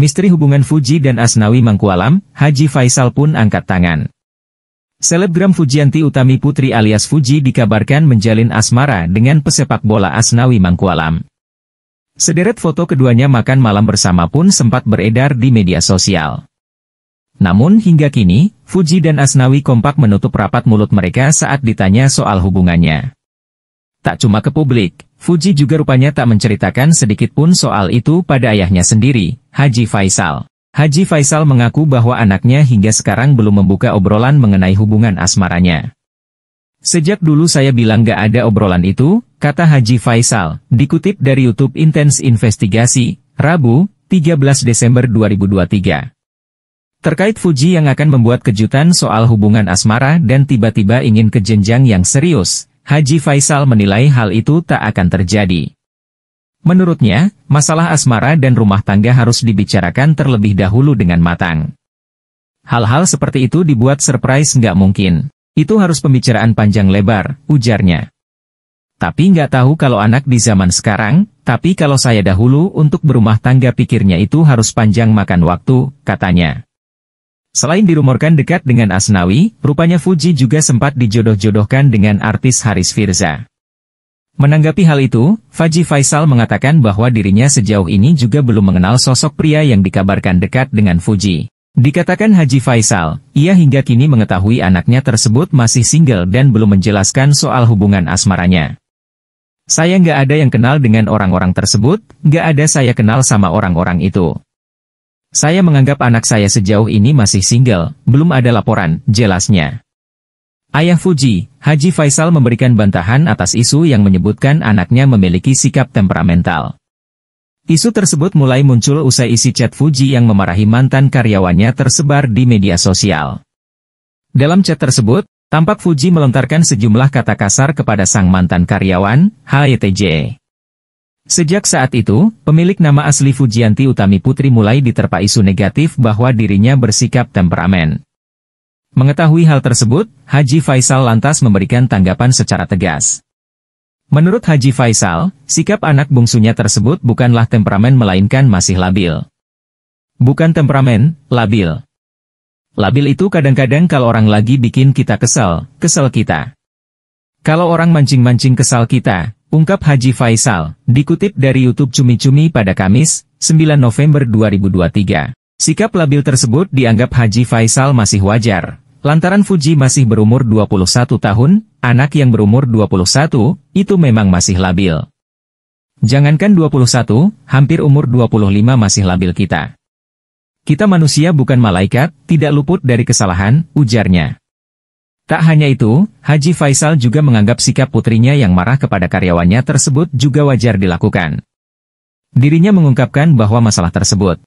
Misteri hubungan Fuji dan Asnawi Mangkualam, Haji Faisal pun angkat tangan. Selebgram Fujianti Utami Putri alias Fuji dikabarkan menjalin asmara dengan pesepak bola Asnawi Mangkualam. Sederet foto keduanya makan malam bersama pun sempat beredar di media sosial. Namun hingga kini, Fuji dan Asnawi kompak menutup rapat mulut mereka saat ditanya soal hubungannya. Tak cuma ke publik, Fuji juga rupanya tak menceritakan sedikit pun soal itu pada ayahnya sendiri, Haji Faisal. Haji Faisal mengaku bahwa anaknya hingga sekarang belum membuka obrolan mengenai hubungan asmaranya. Sejak dulu saya bilang gak ada obrolan itu, kata Haji Faisal, dikutip dari YouTube Intense Investigasi, Rabu, 13 Desember 2023. Terkait Fuji yang akan membuat kejutan soal hubungan asmara dan tiba-tiba ingin ke jenjang yang serius, Haji Faisal menilai hal itu tak akan terjadi. Menurutnya, masalah asmara dan rumah tangga harus dibicarakan terlebih dahulu dengan matang. Hal-hal seperti itu dibuat surprise nggak mungkin. Itu harus pembicaraan panjang lebar, ujarnya. Tapi nggak tahu kalau anak di zaman sekarang, tapi kalau saya dahulu untuk berumah tangga pikirnya itu harus panjang makan waktu, katanya. Selain dirumorkan dekat dengan Asnawi, rupanya Fuji juga sempat dijodoh-jodohkan dengan artis Haris Firza. Menanggapi hal itu, Faji Faisal mengatakan bahwa dirinya sejauh ini juga belum mengenal sosok pria yang dikabarkan dekat dengan Fuji. Dikatakan Haji Faisal, ia hingga kini mengetahui anaknya tersebut masih single dan belum menjelaskan soal hubungan asmaranya. Saya nggak ada yang kenal dengan orang-orang tersebut, nggak ada saya kenal sama orang-orang itu. Saya menganggap anak saya sejauh ini masih single, belum ada laporan, jelasnya. Ayah Fuji, Haji Faisal memberikan bantahan atas isu yang menyebutkan anaknya memiliki sikap temperamental. Isu tersebut mulai muncul usai isi chat Fuji yang memarahi mantan karyawannya tersebar di media sosial. Dalam chat tersebut, tampak Fuji melontarkan sejumlah kata kasar kepada sang mantan karyawan, HETJ. Sejak saat itu, pemilik nama asli Fujianti Utami Putri mulai diterpa isu negatif bahwa dirinya bersikap temperamen. Mengetahui hal tersebut, Haji Faisal lantas memberikan tanggapan secara tegas. Menurut Haji Faisal, sikap anak bungsunya tersebut bukanlah temperamen melainkan masih labil. Bukan temperamen, labil. Labil itu kadang-kadang kalau orang lagi bikin kita kesal, kesal kita. Kalau orang mancing-mancing kesal kita, Ungkap Haji Faisal, dikutip dari YouTube Cumi-Cumi pada Kamis, 9 November 2023. Sikap labil tersebut dianggap Haji Faisal masih wajar. Lantaran Fuji masih berumur 21 tahun, anak yang berumur 21, itu memang masih labil. Jangankan 21, hampir umur 25 masih labil kita. Kita manusia bukan malaikat, tidak luput dari kesalahan, ujarnya. Tak hanya itu, Haji Faisal juga menganggap sikap putrinya yang marah kepada karyawannya tersebut juga wajar dilakukan. Dirinya mengungkapkan bahwa masalah tersebut